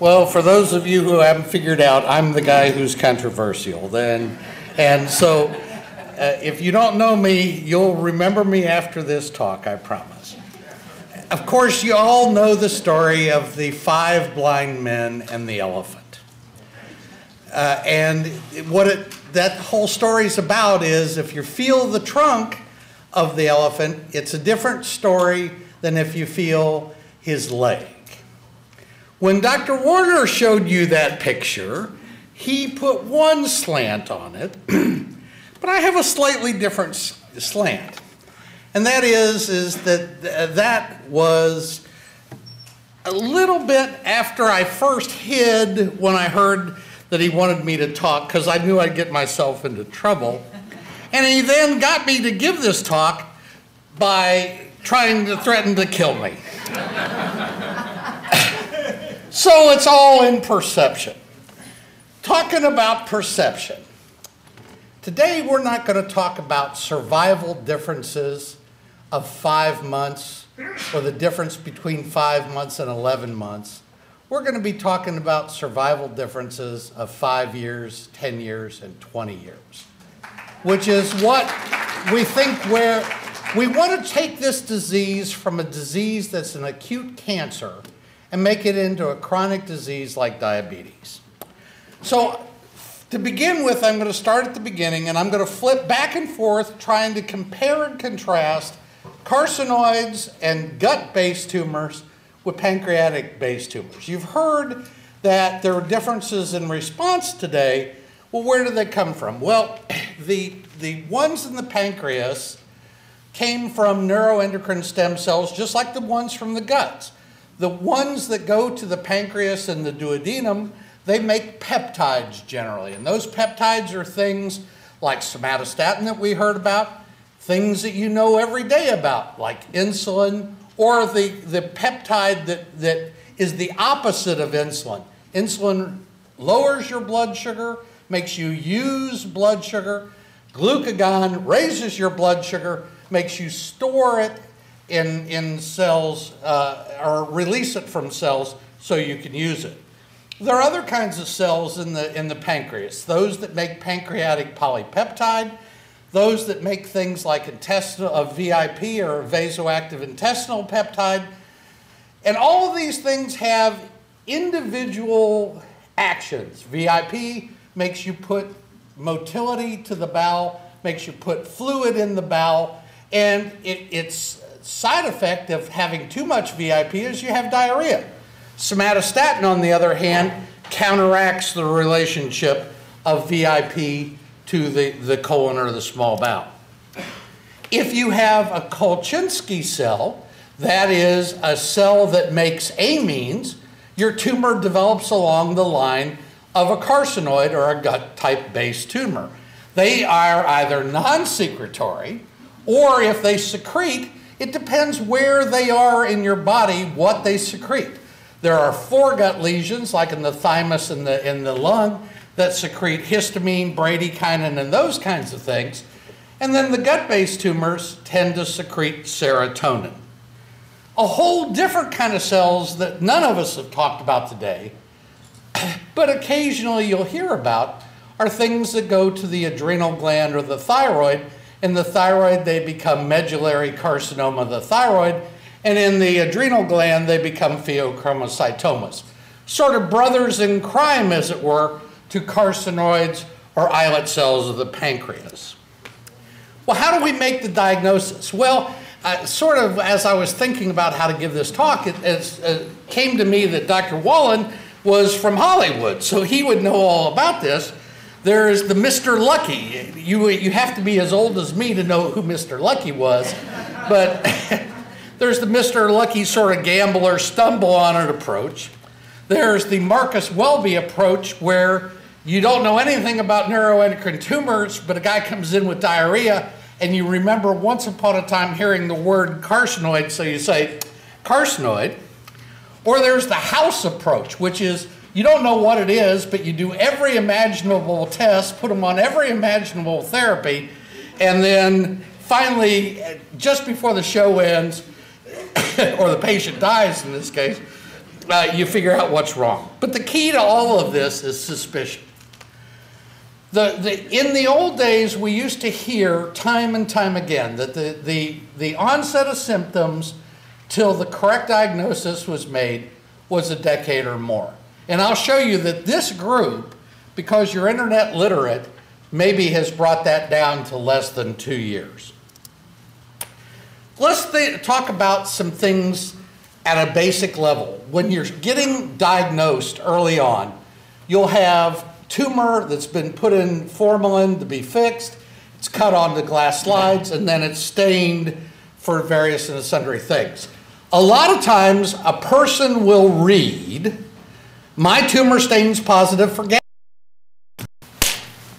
Well, for those of you who haven't figured out, I'm the guy who's controversial. Then, and so, uh, if you don't know me, you'll remember me after this talk. I promise. Of course, you all know the story of the five blind men and the elephant. Uh, and what it, that whole story is about is if you feel the trunk of the elephant, it's a different story than if you feel his leg. When Dr. Warner showed you that picture, he put one slant on it, but I have a slightly different slant. And that is, is that uh, that was a little bit after I first hid when I heard that he wanted me to talk because I knew I'd get myself into trouble. And he then got me to give this talk by trying to threaten to kill me. so it's all in perception. Talking about perception. Today we're not going to talk about survival differences of five months or the difference between five months and 11 months. We're going to be talking about survival differences of five years, 10 years, and 20 years, which is what we think where we want to take this disease from a disease that's an acute cancer and make it into a chronic disease like diabetes. So, to begin with, I'm going to start at the beginning and I'm going to flip back and forth trying to compare and contrast carcinoids and gut based tumors with pancreatic based tumors. You've heard that there are differences in response today. Well, where do they come from? Well, the, the ones in the pancreas came from neuroendocrine stem cells, just like the ones from the guts. The ones that go to the pancreas and the duodenum, they make peptides generally. And those peptides are things like somatostatin that we heard about, things that you know every day about, like insulin, or the, the peptide that, that is the opposite of insulin. Insulin lowers your blood sugar, makes you use blood sugar. Glucagon raises your blood sugar, makes you store it in, in cells uh, or release it from cells so you can use it. There are other kinds of cells in the, in the pancreas, those that make pancreatic polypeptide, those that make things like intestinal, uh, VIP or vasoactive intestinal peptide. And all of these things have individual actions. VIP makes you put motility to the bowel, makes you put fluid in the bowel, and it, its side effect of having too much VIP is you have diarrhea. Somatostatin, on the other hand, counteracts the relationship of VIP to the, the colon or the small bowel. If you have a Kulchitsky cell, that is a cell that makes amines, your tumor develops along the line of a carcinoid or a gut type based tumor. They are either non secretory or if they secrete, it depends where they are in your body, what they secrete. There are foregut lesions, like in the thymus and the, in the lung, that secrete histamine, bradykinin, and those kinds of things. And then the gut-based tumors tend to secrete serotonin. A whole different kind of cells that none of us have talked about today, but occasionally you'll hear about, are things that go to the adrenal gland or the thyroid. In the thyroid, they become medullary carcinoma of the thyroid, and in the adrenal gland, they become pheochromocytomas. Sort of brothers in crime, as it were, to carcinoids or islet cells of the pancreas. Well, how do we make the diagnosis? Well, uh, sort of as I was thinking about how to give this talk, it, it uh, came to me that Dr. Wolin was from Hollywood, so he would know all about this. There's the Mr. Lucky. You, you have to be as old as me to know who Mr. Lucky was, but there's the Mr. Lucky sort of gambler stumble on it approach. There's the Marcus Welby approach where you don't know anything about neuroendocrine tumors, but a guy comes in with diarrhea, and you remember once upon a time hearing the word carcinoid, so you say carcinoid. Or there's the house approach, which is you don't know what it is, but you do every imaginable test, put them on every imaginable therapy, and then finally, just before the show ends, or the patient dies in this case, uh, you figure out what's wrong. But the key to all of this is suspicion. The, the, in the old days, we used to hear time and time again that the, the, the onset of symptoms till the correct diagnosis was made was a decade or more. And I'll show you that this group, because you're internet literate, maybe has brought that down to less than two years. Let's talk about some things at a basic level. When you're getting diagnosed early on, you'll have tumor that's been put in formalin to be fixed, it's cut onto glass slides, and then it's stained for various and sundry things. A lot of times, a person will read, my tumor stains positive for gas.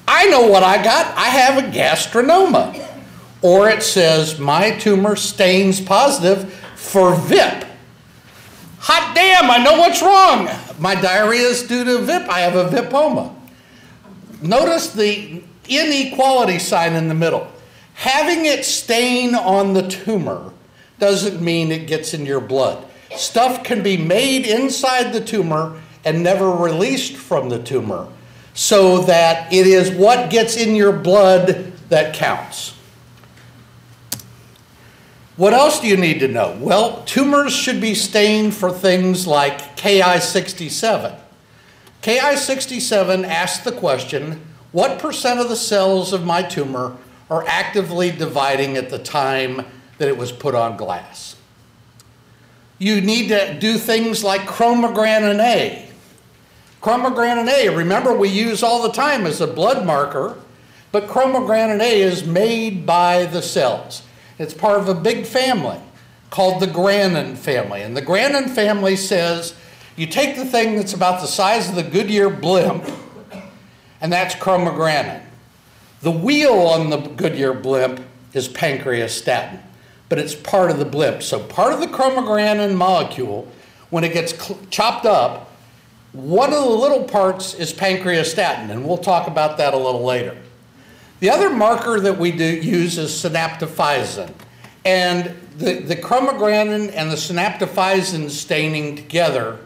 I know what I got. I have a gastrinoma. Or it says, my tumor stains positive for VIP. Hot damn, I know what's wrong. My diarrhea is due to VIP. I have a VIPoma. Notice the inequality sign in the middle. Having it stain on the tumor doesn't mean it gets in your blood. Stuff can be made inside the tumor and never released from the tumor so that it is what gets in your blood that counts. What else do you need to know? Well, tumors should be stained for things like Ki67. Ki67 asks the question, what percent of the cells of my tumor are actively dividing at the time that it was put on glass? You need to do things like chromogranin A. Chromogranin A, remember we use all the time as a blood marker, but chromogranin A is made by the cells. It's part of a big family called the Granin family. And the Granin family says you take the thing that's about the size of the Goodyear blimp, and that's chromogranin. The wheel on the Goodyear blimp is pancreastatin, but it's part of the blimp. So part of the chromogranin molecule, when it gets chopped up, one of the little parts is pancreastatin, and we'll talk about that a little later. The other marker that we do use is synaptophysin. And the, the chromogranin and the synaptophysin staining together,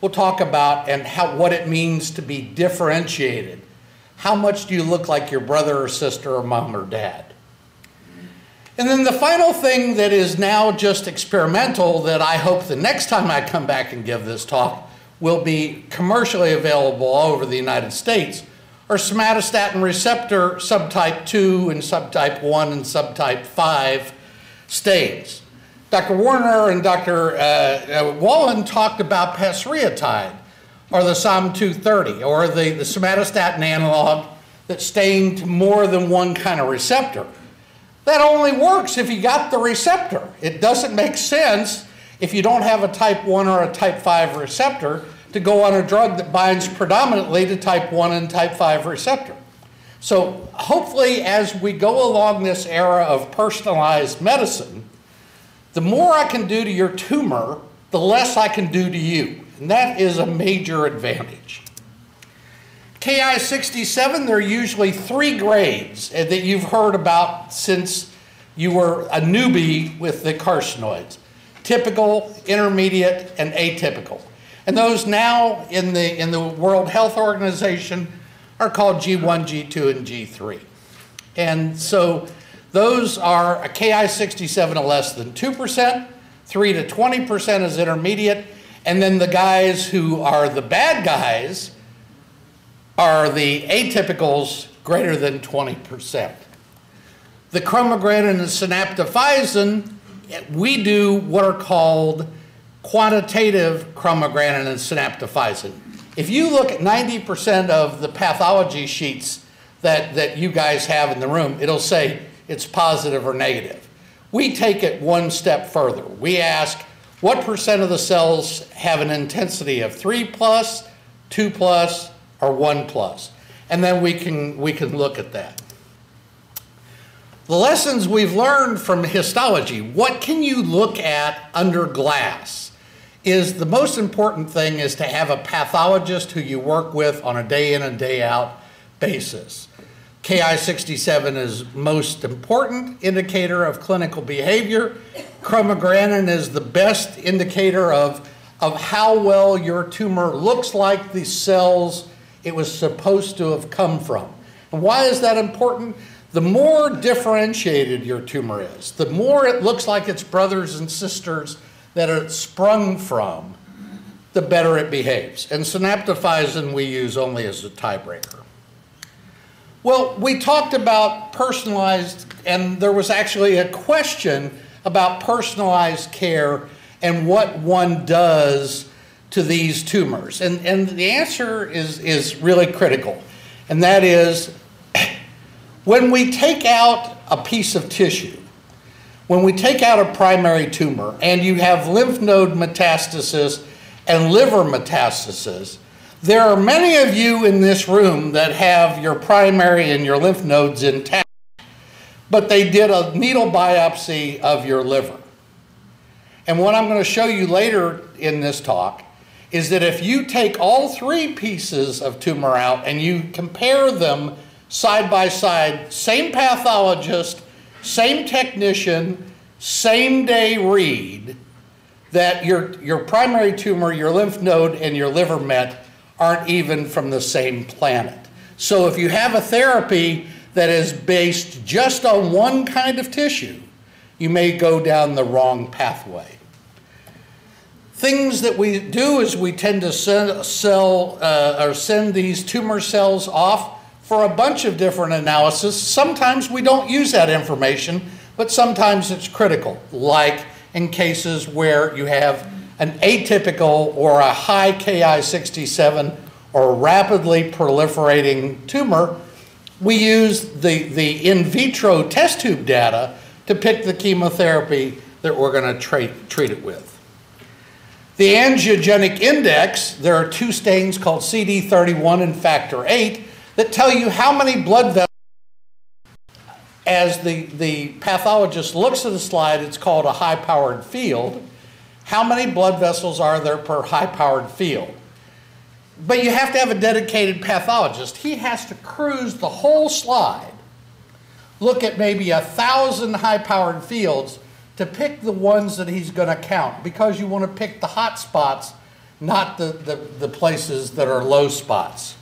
we'll talk about and how, what it means to be differentiated. How much do you look like your brother or sister or mom or dad? And then the final thing that is now just experimental that I hope the next time I come back and give this talk will be commercially available all over the United States are somatostatin receptor subtype 2 and subtype 1 and subtype 5 stains. Dr. Warner and Dr. Uh, uh, Wolin talked about pasireotide, or the SOM230, or the, the somatostatin analog that stained more than one kind of receptor. That only works if you got the receptor. It doesn't make sense if you don't have a type 1 or a type 5 receptor to go on a drug that binds predominantly to type 1 and type 5 receptor. So hopefully as we go along this era of personalized medicine, the more I can do to your tumor, the less I can do to you. And that is a major advantage. Ki67, there are usually three grades eh, that you've heard about since you were a newbie with the carcinoids. Typical, intermediate, and atypical. And those now in the, in the World Health Organization are called G1, G2, and G3. And so those are a Ki67 of less than 2%, 3 to 20% is intermediate, and then the guys who are the bad guys are the atypicals greater than 20%. The chromogranin and the synaptophysin, we do what are called quantitative chromogranin and synaptophysin. If you look at 90% of the pathology sheets that, that you guys have in the room, it'll say it's positive or negative. We take it one step further. We ask what percent of the cells have an intensity of 3 plus, 2 plus, or 1 plus? And then we can, we can look at that. The lessons we've learned from histology, what can you look at under glass? is the most important thing is to have a pathologist who you work with on a day in and day out basis. Ki67 is most important indicator of clinical behavior. Chromogranin is the best indicator of of how well your tumor looks like the cells it was supposed to have come from. And why is that important? The more differentiated your tumor is, the more it looks like its brothers and sisters that it sprung from, the better it behaves. And synaptophysin we use only as a tiebreaker. Well, we talked about personalized, and there was actually a question about personalized care and what one does to these tumors. And, and the answer is, is really critical, and that is when we take out a piece of tissue, when we take out a primary tumor and you have lymph node metastasis and liver metastasis, there are many of you in this room that have your primary and your lymph nodes intact, but they did a needle biopsy of your liver. And what I'm going to show you later in this talk is that if you take all three pieces of tumor out and you compare them side by side, same pathologist, same technician, same day read, that your, your primary tumor, your lymph node, and your liver met aren't even from the same planet. So if you have a therapy that is based just on one kind of tissue, you may go down the wrong pathway. Things that we do is we tend to send, sell, uh, or send these tumor cells off for a bunch of different analysis. Sometimes we don't use that information, but sometimes it's critical, like in cases where you have an atypical or a high Ki67 or rapidly proliferating tumor, we use the, the in vitro test tube data to pick the chemotherapy that we're going to treat, it with. The angiogenic index, there are two stains called CD31 and factor 8 that tell you how many blood vessels, as the, the pathologist looks at the slide, it's called a high-powered field. How many blood vessels are there per high-powered field? But you have to have a dedicated pathologist. He has to cruise the whole slide, look at maybe a thousand high-powered fields to pick the ones that he's going to count because you want to pick the hot spots, not the, the, the places that are low spots.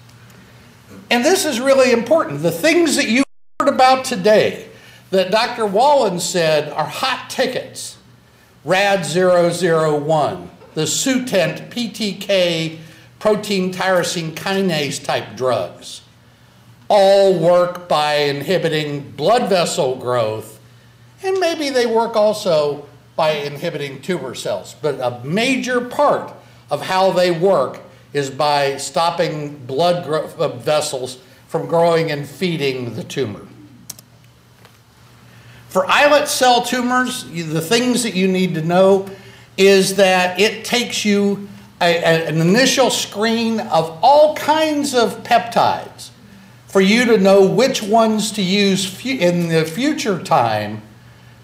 And this is really important. The things that you heard about today that Dr. Wolin said are hot tickets, RAD 001, the Sutent PTK protein tyrosine kinase type drugs, all work by inhibiting blood vessel growth, and maybe they work also by inhibiting tumor cells. But a major part of how they work is by stopping blood uh, vessels from growing and feeding the tumor. For islet cell tumors, the things that you need to know is that it takes you a, a, an initial screen of all kinds of peptides for you to know which ones to use in the future time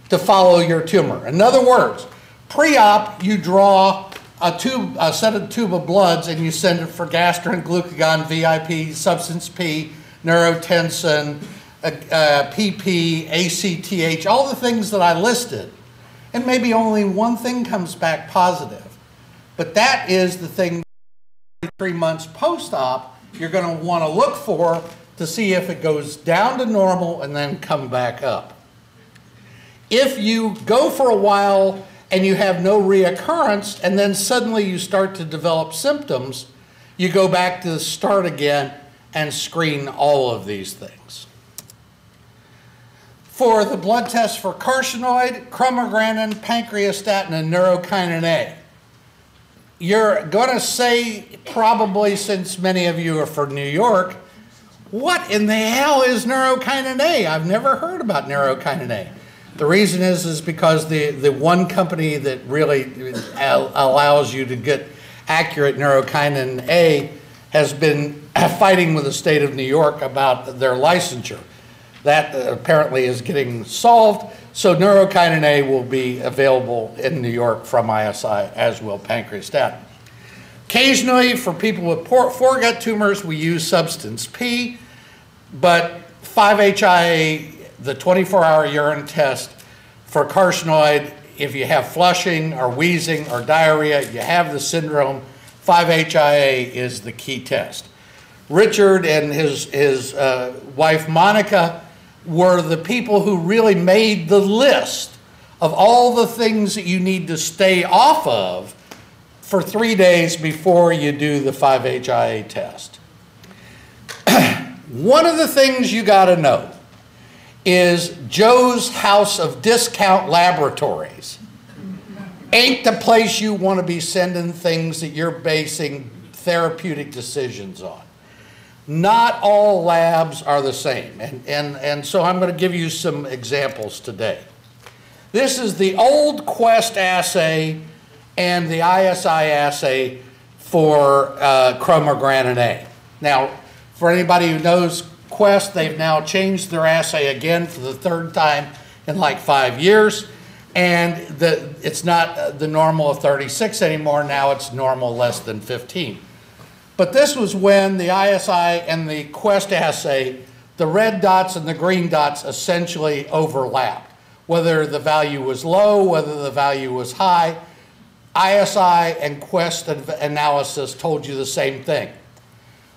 to follow your tumor. In other words, pre-op, you draw a tube, a set of tube of bloods, and you send it for gastrin, glucagon, VIP, substance P, neurotensin, uh, uh, PP, ACTH, all the things that I listed, and maybe only one thing comes back positive. But that is the thing three months post-op you're going to want to look for to see if it goes down to normal and then come back up. If you go for a while and you have no reoccurrence, and then suddenly you start to develop symptoms, you go back to the start again and screen all of these things. For the blood test for carcinoid, chromogranin, pancreastatin, and neurokinin A. You're going to say, probably since many of you are from New York, what in the hell is neurokinin A? I've never heard about neurokinin A. The reason is is because the, the one company that really allows you to get accurate neurokinin A has been fighting with the state of New York about their licensure. That uh, apparently is getting solved, so neurokinin A will be available in New York from ISI, as will pancreastatin. Occasionally, for people with foregut tumors, we use substance P, but 5-HIA the 24-hour urine test for carcinoid if you have flushing or wheezing or diarrhea, you have the syndrome, 5-HIA is the key test. Richard and his, his uh, wife Monica were the people who really made the list of all the things that you need to stay off of for three days before you do the 5-HIA test. One of the things you got to know is Joe's House of Discount Laboratories ain't the place you want to be sending things that you're basing therapeutic decisions on. Not all labs are the same, and, and, and so I'm going to give you some examples today. This is the old Quest assay and the ISI assay for uh, chromogranin A. Now, for anybody who knows Quest, they've now changed their assay again for the third time in like five years. And the, it's not the normal of 36 anymore. Now it's normal less than 15. But this was when the ISI and the Quest assay, the red dots and the green dots essentially overlapped. Whether the value was low, whether the value was high, ISI and Quest analysis told you the same thing.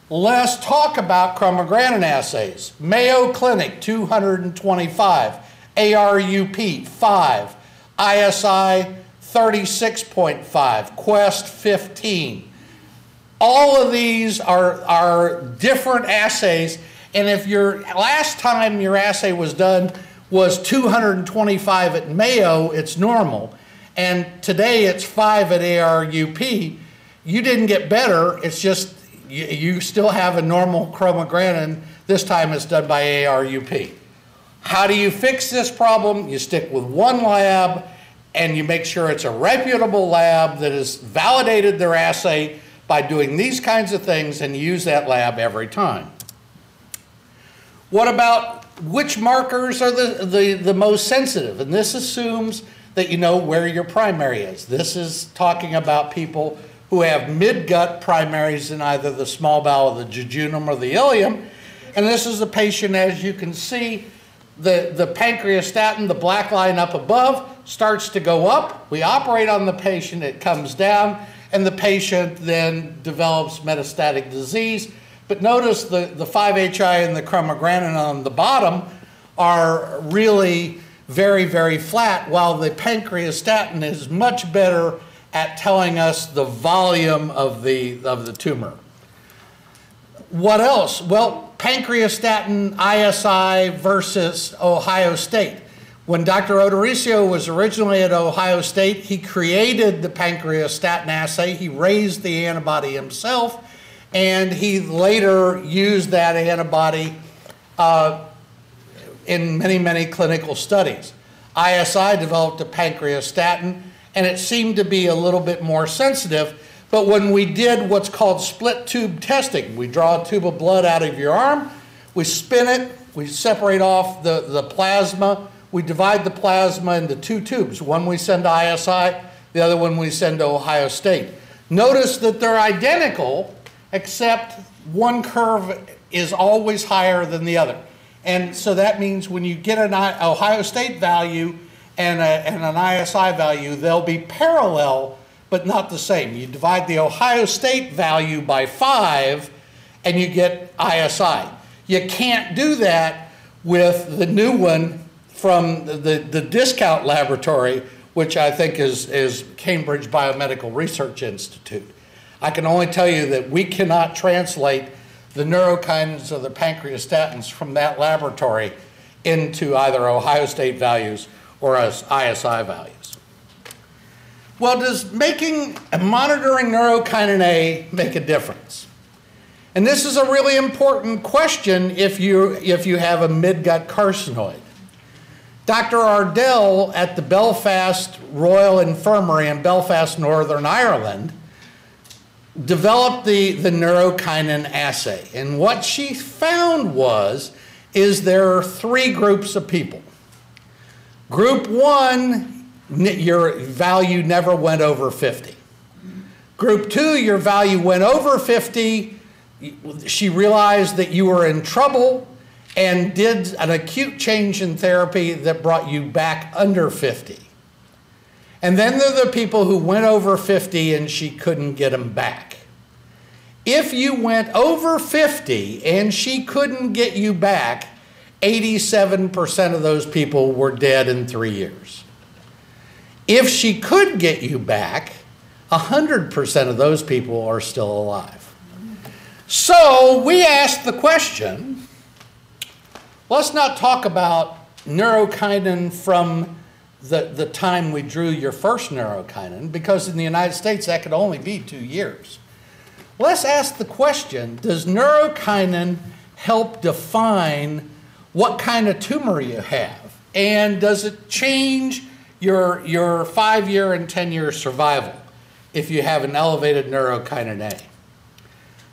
Let's talk about chromogranin assays. Mayo Clinic, 225. ARUP, 5. ISI, 36.5. Quest, 15. All of these are, are different assays, and if your last time your assay was done was 225 at Mayo, it's normal. And today it's 5 at ARUP. You didn't get better, it's just you, you still have a normal chromogranin. This time it's done by ARUP. How do you fix this problem? You stick with one lab and you make sure it's a reputable lab that has validated their assay by doing these kinds of things and use that lab every time. What about which markers are the, the, the most sensitive? And this assumes that you know where your primary is. This is talking about people who have midgut primaries in either the small bowel, the jejunum, or the ileum. And this is the patient, as you can see, the, the pancreastatin, the black line up above, starts to go up. We operate on the patient, it comes down, and the patient then develops metastatic disease. But notice the, the 5-HI and the chromogranin on the bottom are really very, very flat, while the pancreastatin is much better at telling us the volume of the, of the tumor. What else? Well, pancreastatin ISI versus Ohio State. When Dr. O'Dorisio was originally at Ohio State, he created the pancreastatin assay. He raised the antibody himself, and he later used that antibody uh, in many, many clinical studies. ISI developed a pancreastatin and it seemed to be a little bit more sensitive. But when we did what's called split tube testing, we draw a tube of blood out of your arm, we spin it, we separate off the, the plasma, we divide the plasma into two tubes. One we send to ISI, the other one we send to Ohio State. Notice that they're identical, except one curve is always higher than the other. And so that means when you get an Ohio State value, and, a, and an ISI value, they'll be parallel but not the same. You divide the Ohio State value by five and you get ISI. You can't do that with the new one from the, the discount laboratory, which I think is, is Cambridge Biomedical Research Institute. I can only tell you that we cannot translate the neurokinins or the pancreastatins from that laboratory into either Ohio State values or as ISI values. Well, does making and monitoring neurokinin A make a difference? And this is a really important question if you, if you have a midgut carcinoid. Dr. Ardill at the Belfast Royal Infirmary in Belfast, Northern Ireland, developed the, the neurokinin assay. And what she found was, is there are three groups of people. Group one, your value never went over 50. Group two, your value went over 50. She realized that you were in trouble and did an acute change in therapy that brought you back under 50. And then there are the people who went over 50 and she couldn't get them back. If you went over 50 and she couldn't get you back, 87% of those people were dead in three years. If she could get you back, 100% of those people are still alive. So we asked the question let's not talk about neurokinin from the, the time we drew your first neurokinin, because in the United States that could only be two years. Let's ask the question Does neurokinin help define what kind of tumor you have? And does it change your, your five year and 10 year survival if you have an elevated neurokinin A?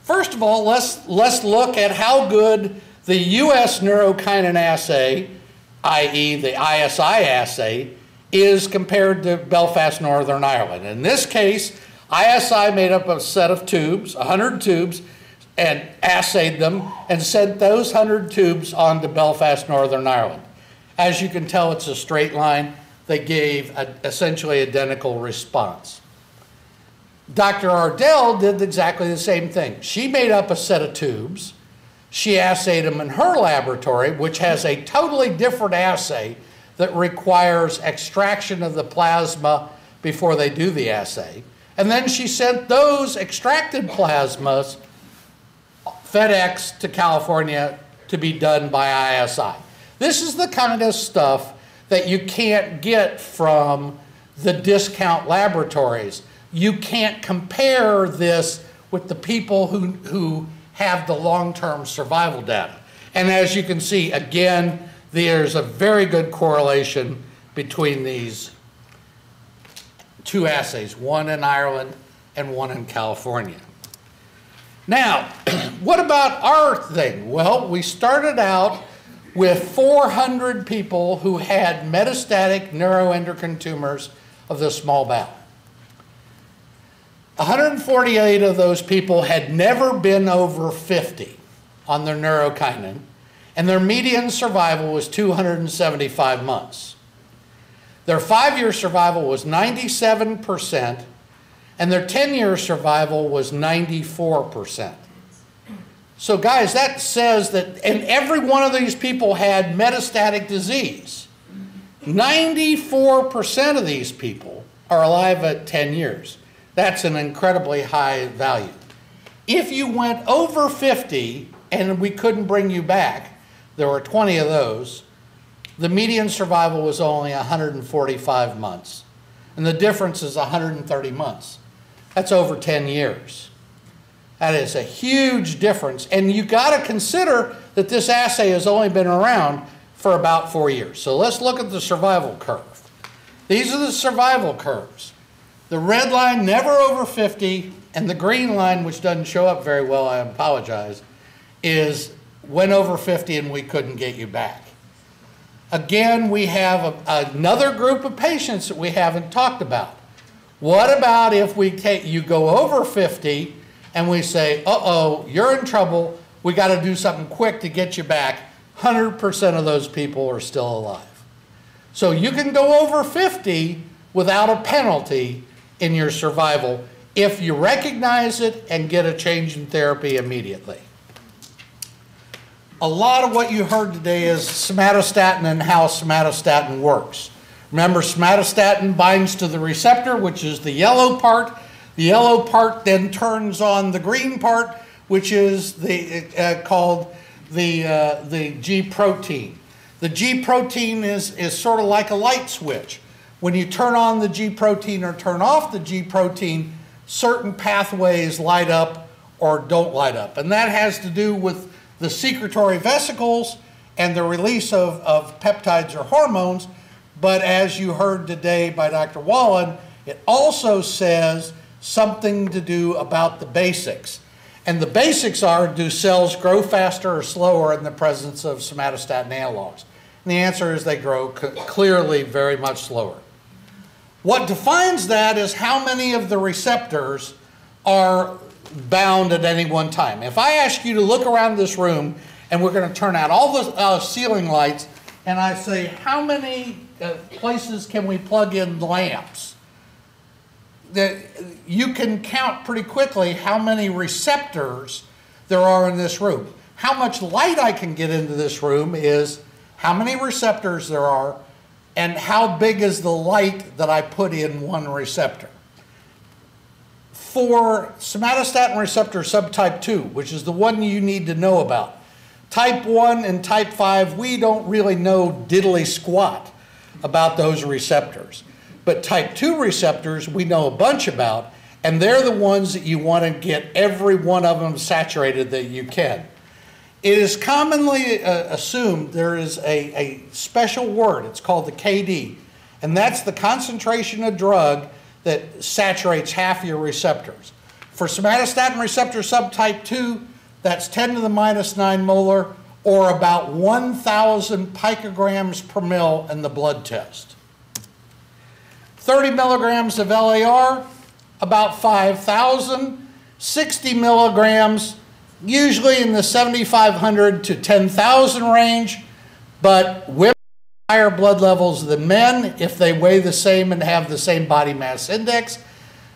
First of all, let's, let's look at how good the US neurokinin assay, i.e., the ISI assay, is compared to Belfast, Northern Ireland. In this case, ISI made up a set of tubes, 100 tubes, and assayed them and sent those 100 tubes on to Belfast, Northern Ireland. As you can tell, it's a straight line. They gave essentially identical response. Dr. Ardill did exactly the same thing. She made up a set of tubes. She assayed them in her laboratory, which has a totally different assay that requires extraction of the plasma before they do the assay. And then she sent those extracted plasmas FedEx to California to be done by ISI. This is the kind of stuff that you can't get from the discount laboratories. You can't compare this with the people who, who have the long-term survival data. And as you can see, again, there's a very good correlation between these two assays, one in Ireland and one in California. Now, what about our thing? Well, we started out with 400 people who had metastatic neuroendocrine tumors of the small bowel. 148 of those people had never been over 50 on their neurokinin, and their median survival was 275 months. Their five year survival was 97%, and their 10 year survival was 94%. So, guys, that says that, and every one of these people had metastatic disease. 94% of these people are alive at 10 years. That's an incredibly high value. If you went over 50 and we couldn't bring you back, there were 20 of those, the median survival was only 145 months. And the difference is 130 months. That's over 10 years. That is a huge difference. And you got to consider that this assay has only been around for about four years. So let's look at the survival curve. These are the survival curves. The red line never over 50, and the green line, which doesn't show up very well, I apologize, is went over 50 and we couldn't get you back. Again, we have a, another group of patients that we haven't talked about. What about if we take you go over 50 and we say, uh-oh, you're in trouble, we got to do something quick to get you back. 100% of those people are still alive. So you can go over 50 without a penalty in your survival if you recognize it and get a change in therapy immediately. A lot of what you heard today is somatostatin and how somatostatin works. Remember, somatostatin binds to the receptor, which is the yellow part. The yellow part then turns on the green part, which is the, uh, called the, uh, the G protein. The G protein is, is sort of like a light switch. When you turn on the G protein or turn off the G protein, certain pathways light up or don't light up. And that has to do with the secretory vesicles and the release of, of peptides or hormones but as you heard today by Dr. Wolin, it also says something to do about the basics. And the basics are, do cells grow faster or slower in the presence of somatostatin analogs? And the answer is they grow clearly very much slower. What defines that is how many of the receptors are bound at any one time. If I ask you to look around this room and we're going to turn out all the uh, ceiling lights and I say, how many uh, places can we plug in lamps? that you can count pretty quickly how many receptors there are in this room. How much light I can get into this room is how many receptors there are and how big is the light that I put in one receptor. For somatostatin receptor subtype 2, which is the one you need to know about, type 1 and type 5, we don't really know diddly squat about those receptors. But type 2 receptors, we know a bunch about, and they're the ones that you want to get every one of them saturated that you can. It is commonly uh, assumed there is a, a special word, it's called the KD, and that's the concentration of drug that saturates half your receptors. For somatostatin receptor subtype 2, that's 10 to the minus 9 molar, or about 1,000 picograms per mil in the blood test. 30 milligrams of LAR, about 5,000. 60 milligrams, usually in the 7,500 to 10,000 range, but women have higher blood levels than men if they weigh the same and have the same body mass index.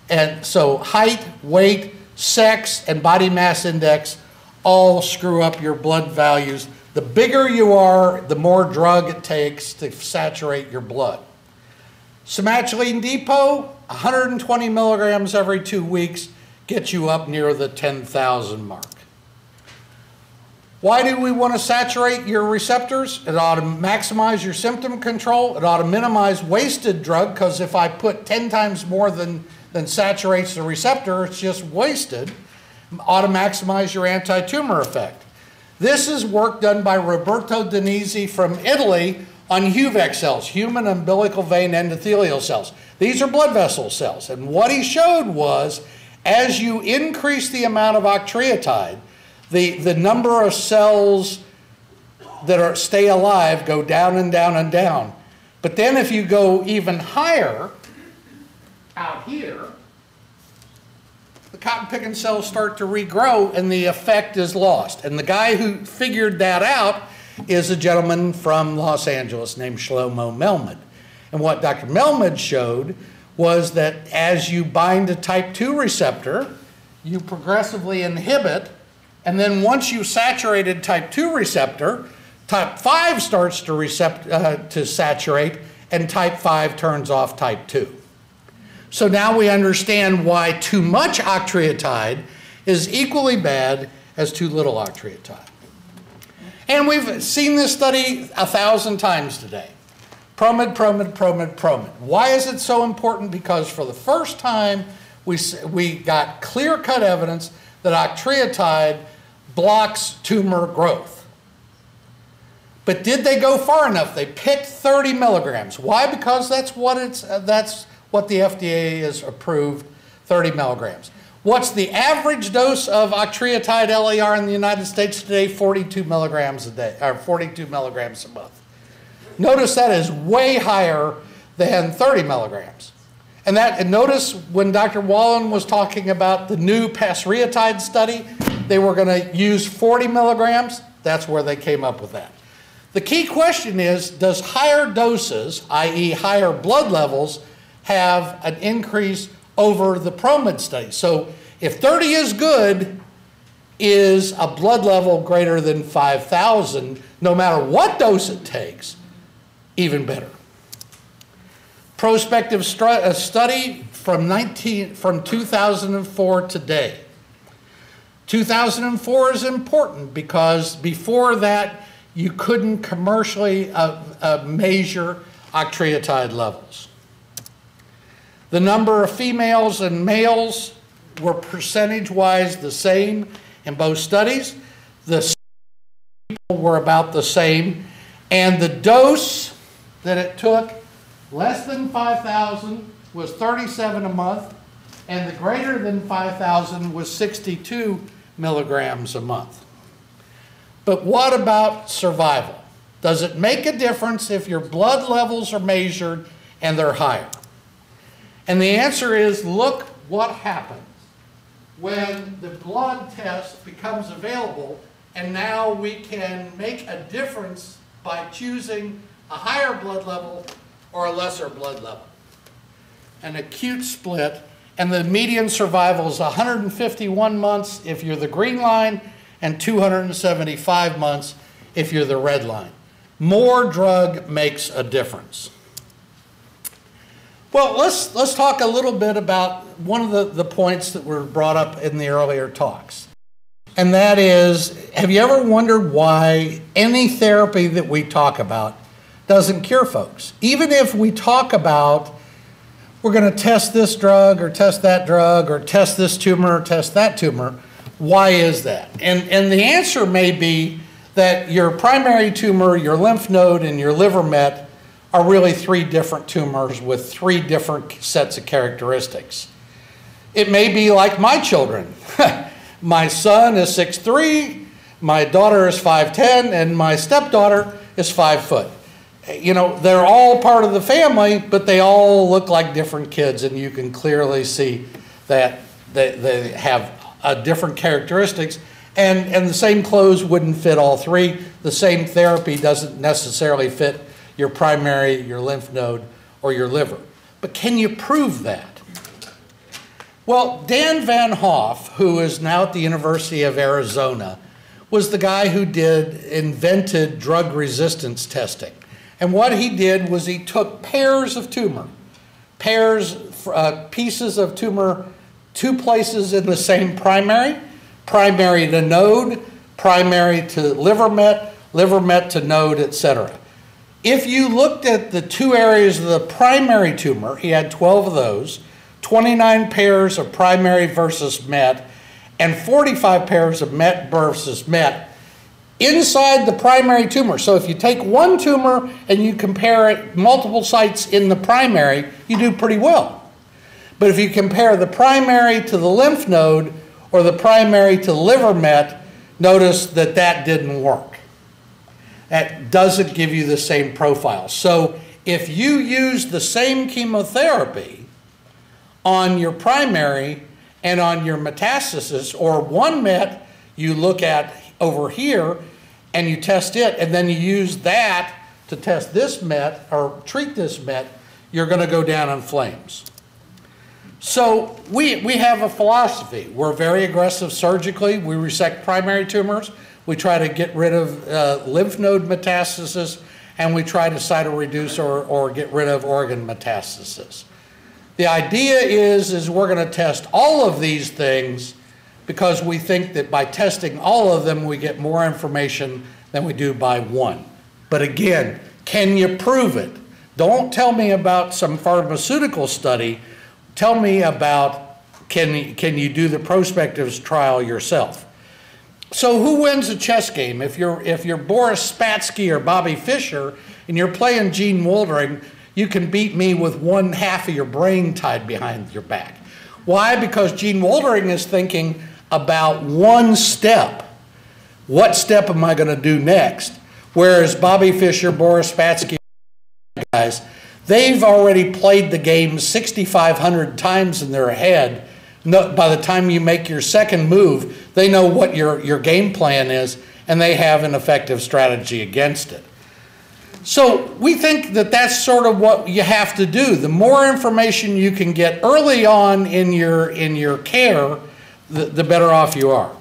And so height, weight, sex, and body mass index all screw up your blood values. The bigger you are, the more drug it takes to saturate your blood. Somatuline Depot, 120 milligrams every two weeks gets you up near the 10,000 mark. Why do we want to saturate your receptors? It ought to maximize your symptom control. It ought to minimize wasted drug because if I put 10 times more than, than saturates the receptor, it's just wasted. Ought to maximize your anti-tumor effect. This is work done by Roberto Danesi from Italy on HUVEC cells, human umbilical vein endothelial cells. These are blood vessel cells. And what he showed was as you increase the amount of octreotide, the, the number of cells that are, stay alive go down and down and down. But then if you go even higher, out here, cotton picking cells start to regrow and the effect is lost. And the guy who figured that out is a gentleman from Los Angeles named Shlomo Melmed. And what Dr. Melmed showed was that as you bind a type 2 receptor, you progressively inhibit, and then once you've saturated type 2 receptor, type 5 starts to, recept, uh, to saturate, and type 5 turns off type 2. So now we understand why too much octreotide is equally bad as too little octreotide. And we've seen this study a thousand times today. Promid, promid, promid, promid. Why is it so important? Because for the first time, we, we got clear-cut evidence that octreotide blocks tumor growth. But did they go far enough? They picked 30 milligrams. Why? Because that's what, it's, uh, that's what the FDA has approved, 30 milligrams. What's the average dose of octreotide LAR in the United States today? 42 milligrams a day, or 42 milligrams a month. Notice that is way higher than 30 milligrams. And that, and notice when Dr. Wolin was talking about the new pasireotide study, they were going to use 40 milligrams. That's where they came up with that. The key question is, does higher doses, i.e. higher blood levels, have an increase over the PROMID study. So if 30 is good, is a blood level greater than 5,000, no matter what dose it takes, even better. Prospective study from, 19, from 2004 today. 2004 is important because before that, you couldn't commercially uh, uh, measure octreotide levels. The number of females and males were percentage-wise the same in both studies. The people were about the same. And the dose that it took, less than 5,000, was 37 a month. And the greater than 5,000 was 62 milligrams a month. But what about survival? Does it make a difference if your blood levels are measured and they're higher? And the answer is look what happens when the blood test becomes available and now we can make a difference by choosing a higher blood level or a lesser blood level. An acute split and the median survival is 151 months if you're the green line and 275 months if you're the red line. More drug makes a difference. Well, let's, let's talk a little bit about one of the, the points that were brought up in the earlier talks. And that is, have you ever wondered why any therapy that we talk about doesn't cure folks? Even if we talk about we're going to test this drug or test that drug or test this tumor or test that tumor, why is that? And, and the answer may be that your primary tumor, your lymph node, and your liver met are really three different tumors with three different sets of characteristics. It may be like my children. my son is 6'3", my daughter is 5'10", and my stepdaughter is 5 foot. You know, they're all part of the family, but they all look like different kids, and you can clearly see that they, they have uh, different characteristics. And, and the same clothes wouldn't fit all three. The same therapy doesn't necessarily fit your primary, your lymph node, or your liver. But can you prove that? Well, Dan Von Hoff, who is now at the University of Arizona, was the guy who did, invented drug resistance testing. And what he did was he took pairs of tumor, pairs, uh, pieces of tumor, two places in the same primary, primary to node, primary to liver met, liver met to node, etc. If you looked at the two areas of the primary tumor, he had 12 of those, 29 pairs of primary versus met, and 45 pairs of met versus met inside the primary tumor. So if you take one tumor and you compare it multiple sites in the primary, you do pretty well. But if you compare the primary to the lymph node, or the primary to liver met, notice that that didn't work. That doesn't give you the same profile. So if you use the same chemotherapy on your primary and on your metastasis, or one met you look at over here and you test it, and then you use that to test this met or treat this met, you're going to go down in flames. So we, we have a philosophy. We're very aggressive surgically. We resect primary tumors. We try to get rid of uh, lymph node metastasis, and we try to cytoreduce or, or get rid of organ metastasis. The idea is, is we're going to test all of these things because we think that by testing all of them, we get more information than we do by one. But again, can you prove it? Don't tell me about some pharmaceutical study Tell me about can, can you do the prospectives trial yourself? So who wins a chess game? If you're, if you're Boris Spassky or Bobby Fischer and you're playing Gene Woltering, you can beat me with one half of your brain tied behind your back. Why? Because Gene Woltering is thinking about one step. What step am I going to do next? Whereas Bobby Fischer, Boris Spassky, guys, They've already played the game 6,500 times in their head. No, by the time you make your second move, they know what your, your game plan is and they have an effective strategy against it. So we think that that's sort of what you have to do. The more information you can get early on in your, in your care, the, the better off you are.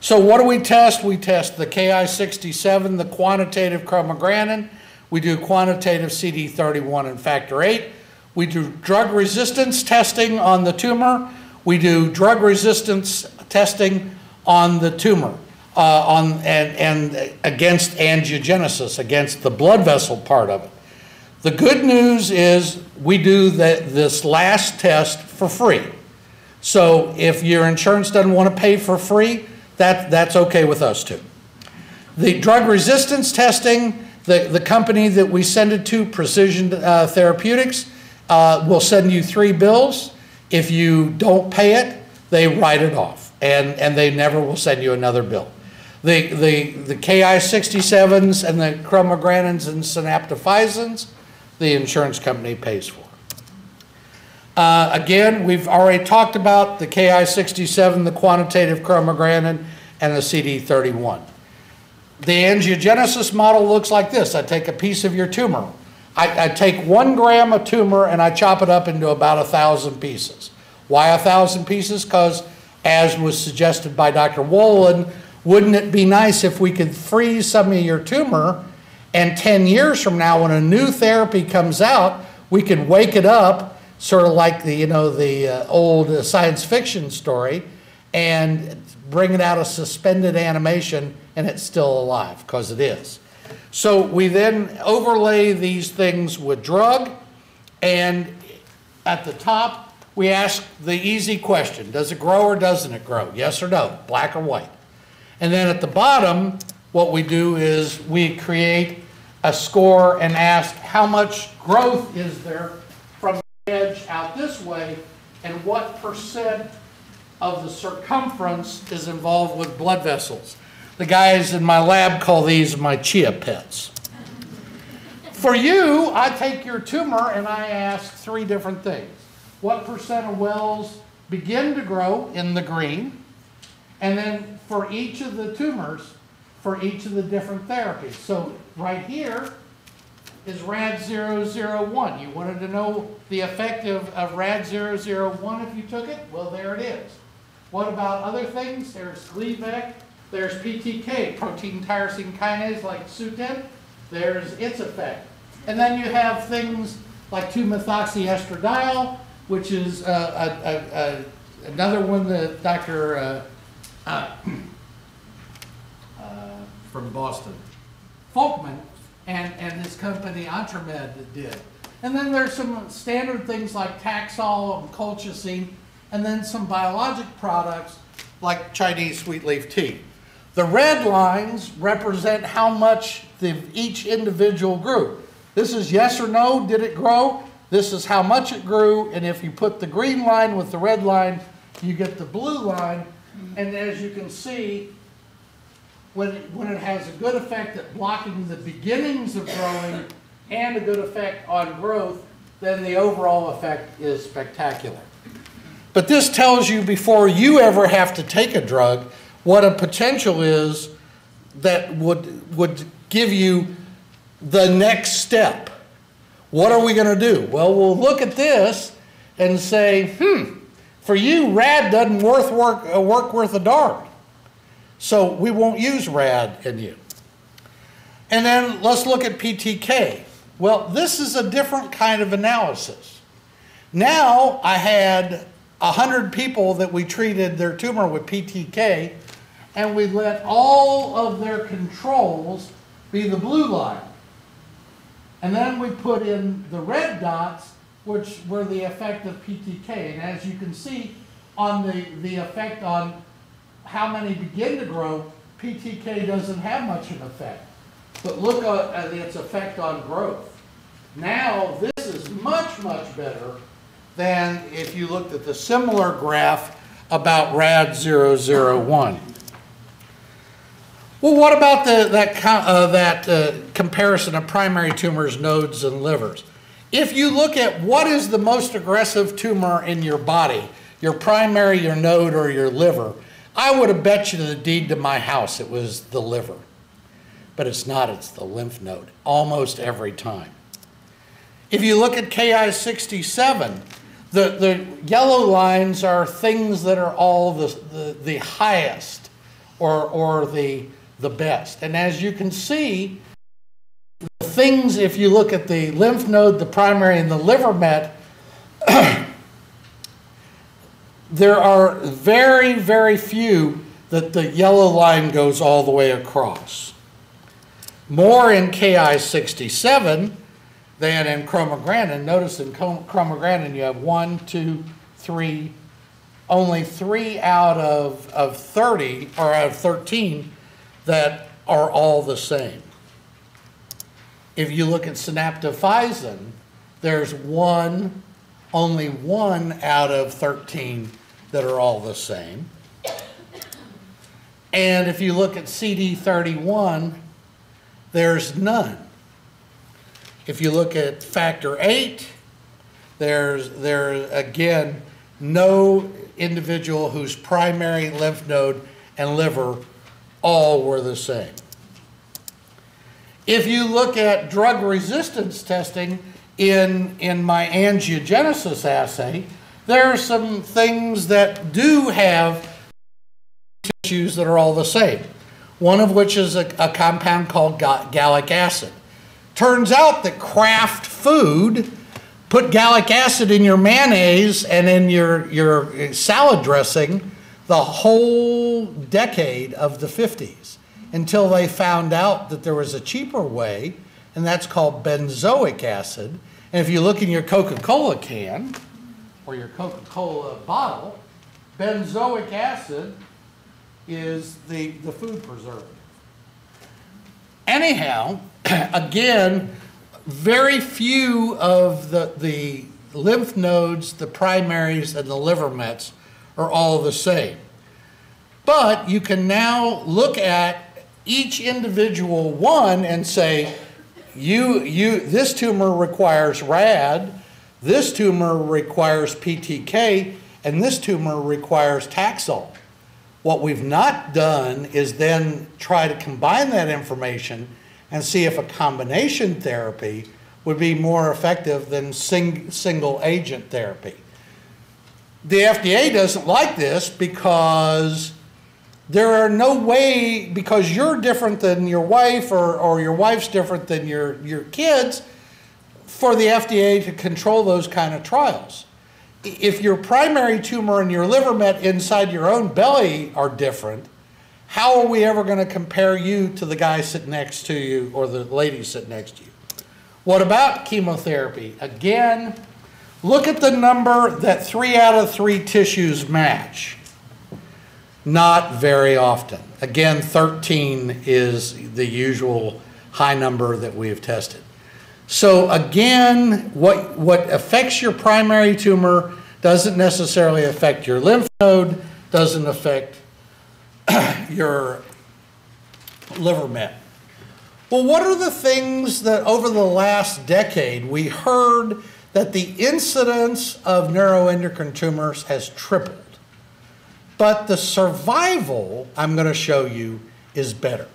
So what do we test? We test the Ki67, the quantitative chromogranin, we do quantitative CD31 and factor VIII. We do drug resistance testing on the tumor. We do drug resistance testing on the tumor uh, on, and, and against angiogenesis, against the blood vessel part of it. The good news is we do the, this last test for free. So if your insurance doesn't want to pay for free, that, that's okay with us too. The drug resistance testing, the, the company that we send it to, Precision uh, Therapeutics, uh, will send you three bills. If you don't pay it, they write it off, and, and they never will send you another bill. The, the, the Ki67s and the chromogranins and synaptophysins, the insurance company pays for. Uh, again, we've already talked about the Ki67, the quantitative chromogranin, and the CD31. The angiogenesis model looks like this. I take a piece of your tumor. I, I, take one gram of tumor and I chop it up into about a thousand pieces. Why a thousand pieces? Because, as was suggested by Dr. Wolin, wouldn't it be nice if we could freeze some of your tumor and 10 years from now, when a new therapy comes out, we could wake it up, sort of like the, you know, the uh, old uh, science fiction story, and bring it out of suspended animation, and it's still alive, because it is. So we then overlay these things with drug, and at the top, we ask the easy question, does it grow or doesn't it grow? Yes or no, black or white? And then at the bottom, what we do is we create a score and ask how much growth is there from the edge out this way and what percent of the circumference is involved with blood vessels. The guys in my lab call these my chia pets. For you, I take your tumor and I ask three different things. What percent of wells begin to grow in the green? And then for each of the tumors, for each of the different therapies. So right here is RAD 001. You wanted to know the effect of, of RAD 001 if you took it? Well, there it is. What about other things? There's Gleevec, there's PTK, protein tyrosine kinase like Sutent. There's its effect. And then you have things like 2-methoxyestradiol, which is uh, a, a, a, another one that Dr. Uh, uh, from Boston, Folkman, and, and his company EntreMed did. And then there's some standard things like Taxol and colchicine, and then some biologic products like Chinese sweet leaf tea. The red lines represent how much the, each individual grew. This is yes or no, did it grow? This is how much it grew, and if you put the green line with the red line, you get the blue line. And as you can see, when it, when it has a good effect at blocking the beginnings of growing and a good effect on growth, then the overall effect is spectacular. But this tells you before you ever have to take a drug what a potential is that would, would give you the next step. What are we going to do? Well, we'll look at this and say, hmm, for you, RAD doesn't worth work, uh, work worth a darn. So we won't use RAD in you. And then let's look at PTK. Well, this is a different kind of analysis. Now I had 100 people that we treated their tumor with PTK, and we let all of their controls be the blue line. And then we put in the red dots, which were the effect of PTK. And as you can see on the, the effect on how many begin to grow, PTK doesn't have much of an effect. But look at its effect on growth. Now, this is much, much better than if you looked at the similar graph about RAD 001. Well, what about the, that, uh, that uh, comparison of primary tumors, nodes, and livers? If you look at what is the most aggressive tumor in your body, your primary, your node, or your liver, I would have bet you the deed to my house it was the liver. But it's not, it's the lymph node, almost every time. If you look at Ki67, the, the yellow lines are things that are all the, the, the highest or, or the, the best. And as you can see, the things, if you look at the lymph node, the primary, and the liver met, there are very, very few that the yellow line goes all the way across. More in Ki67 than in chromogranin. Notice in chromogranin you have one, two, three, only three out of, of 30 or out of 13 that are all the same. If you look at synaptophysin, there's one, only one out of 13 that are all the same. And if you look at CD31, there's none. If you look at factor 8, there's, there's again no individual whose primary lymph node and liver all were the same. If you look at drug resistance testing in, in my angiogenesis assay, there are some things that do have tissues that are all the same. One of which is a, a compound called gallic acid. Turns out that Kraft food put gallic acid in your mayonnaise and in your, your salad dressing the whole decade of the 50s until they found out that there was a cheaper way, and that's called benzoic acid. And if you look in your Coca Cola can or your Coca Cola bottle, benzoic acid is the, the food preservative. Anyhow, again, very few of the, the lymph nodes, the primaries, and the liver mets are all the same. But you can now look at each individual one and say, you, you, this tumor requires RAD, this tumor requires PTK, and this tumor requires Taxol. What we've not done is then try to combine that information and see if a combination therapy would be more effective than sing, single agent therapy. The FDA doesn't like this because there are no way, because you're different than your wife or, or your wife's different than your, your kids, for the FDA to control those kind of trials if your primary tumor and your liver met inside your own belly are different, how are we ever going to compare you to the guy sitting next to you or the lady sitting next to you? What about chemotherapy? Again, look at the number that three out of three tissues match. Not very often. Again, 13 is the usual high number that we have tested. So again, what, what affects your primary tumor doesn't necessarily affect your lymph node, doesn't affect your liver met. Well, what are the things that over the last decade we heard that the incidence of neuroendocrine tumors has tripled, but the survival, I'm going to show you, is better.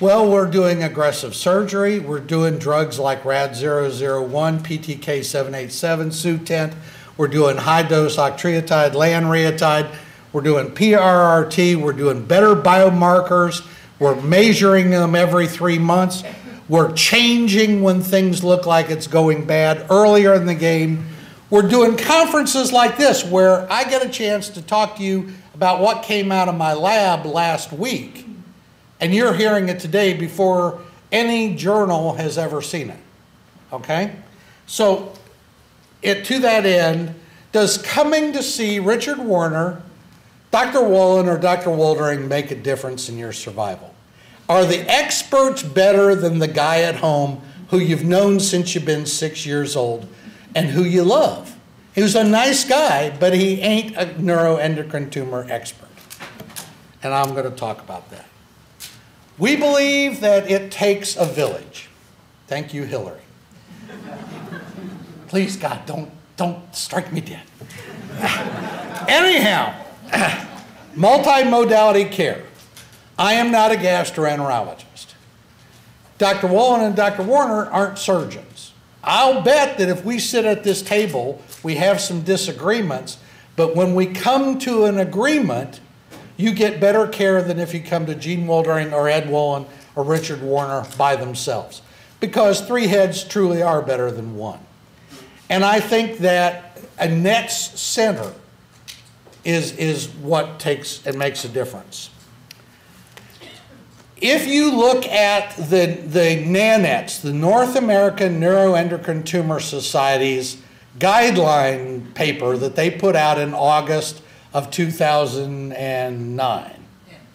Well, we're doing aggressive surgery. We're doing drugs like RAD001, PTK787, Sutent. We're doing high dose octreotide, lanreotide. We're doing PRRT. We're doing better biomarkers. We're measuring them every three months. We're changing when things look like it's going bad earlier in the game. We're doing conferences like this where I get a chance to talk to you about what came out of my lab last week and you're hearing it today before any journal has ever seen it. Okay? So, it, to that end, does coming to see Richard Warner, Dr. Wolin, or Dr. Woltering make a difference in your survival? Are the experts better than the guy at home who you've known since you've been six years old and who you love? He was a nice guy, but he ain't a neuroendocrine tumor expert. And I'm going to talk about that. We believe that it takes a village. Thank you, Hillary. Please, God, don't, don't strike me dead. Anyhow, multimodality care. I am not a gastroenterologist. Dr. Wolin and Dr. Warner aren't surgeons. I'll bet that if we sit at this table, we have some disagreements, but when we come to an agreement, you get better care than if you come to Gene Woltering or Ed Wolin or Richard Warner by themselves. Because three heads truly are better than one. And I think that a NETS center is, is what takes and makes a difference. If you look at the, the NANETS, the North American Neuroendocrine Tumor Society's guideline paper that they put out in August of 2009.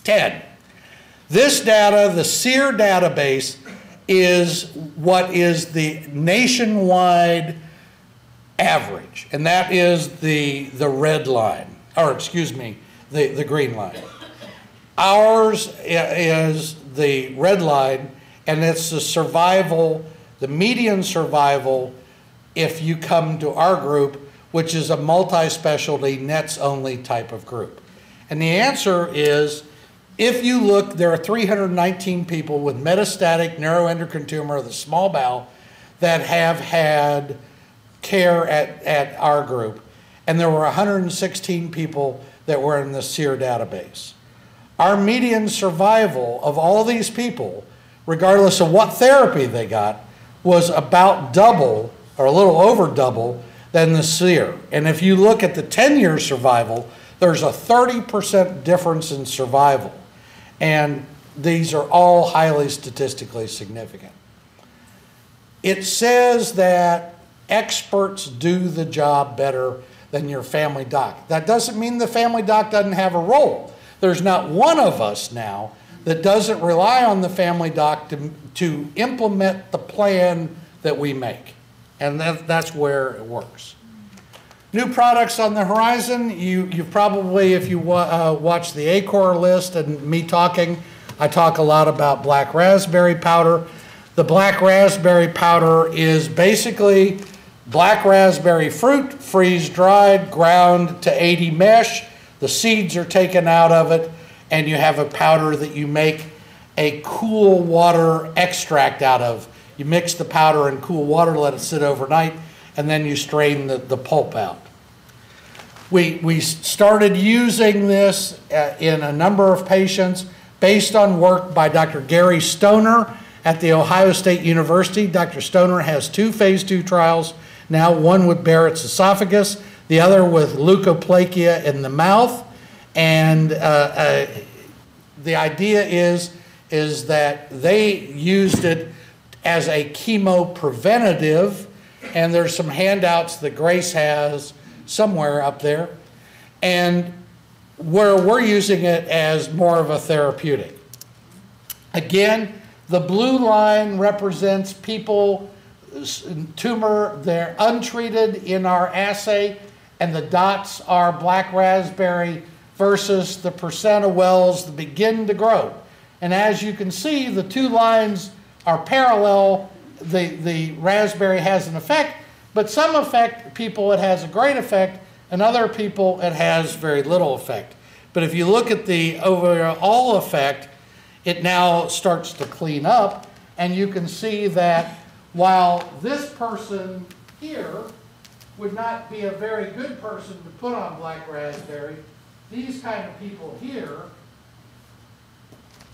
10. This data, the SEER database, is what is the nationwide average, and that is the, the red line, or excuse me, the, the green line. Ours is the red line, and it's the survival, the median survival if you come to our group which is a multi-specialty NETS only type of group? And the answer is, if you look, there are 319 people with metastatic neuroendocrine tumor of the small bowel that have had care at, at our group, and there were 116 people that were in the SEER database. Our median survival of all these people, regardless of what therapy they got, was about double, or a little over double, than the SEER. And if you look at the 10-year survival, there's a 30% difference in survival. And these are all highly statistically significant. It says that experts do the job better than your family doc. That doesn't mean the family doc doesn't have a role. There's not one of us now that doesn't rely on the family doc to, to implement the plan that we make. And that, that's where it works. New products on the horizon. You, you probably, if you wa uh, watch the ACOR list and me talking, I talk a lot about black raspberry powder. The black raspberry powder is basically black raspberry fruit, freeze dried, ground to 80 mesh. The seeds are taken out of it, and you have a powder that you make a cool water extract out of. You mix the powder in cool water, let it sit overnight, and then you strain the, the pulp out. We, we started using this uh, in a number of patients based on work by Dr. Gary Stoner at The Ohio State University. Dr. Stoner has two phase two trials now, one with Barrett's esophagus, the other with leukoplakia in the mouth. And uh, uh, the idea is, is that they used it as a chemo preventative. And there's some handouts that Grace has somewhere up there. And where we're using it as more of a therapeutic. Again, the blue line represents people, tumor, they're untreated in our assay, and the dots are black raspberry versus the percent of wells that begin to grow. And as you can see, the two lines are parallel. The, the raspberry has an effect, but some effect people it has a great effect, and other people it has very little effect. But if you look at the overall effect, it now starts to clean up, and you can see that while this person here would not be a very good person to put on black raspberry, these kind of people here,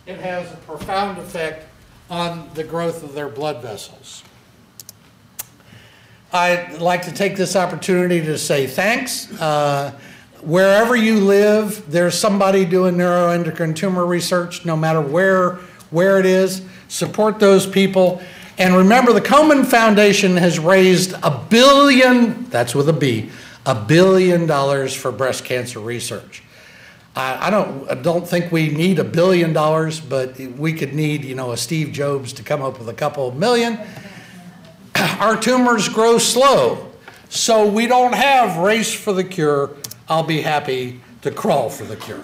it has a profound effect on the growth of their blood vessels. I'd like to take this opportunity to say thanks. Uh, wherever you live, there's somebody doing neuroendocrine tumor research, no matter where, where it is. Support those people. And remember, the Komen Foundation has raised a billion, that's with a B, a billion dollars for breast cancer research. I, don't, I don't think we need a billion dollars, but we could need, you know, a Steve Jobs to come up with a couple of million our tumors grow slow. So we don't have race for the cure. I'll be happy to crawl for the cure.